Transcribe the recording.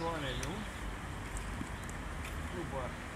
Drone ali, um. E o bora.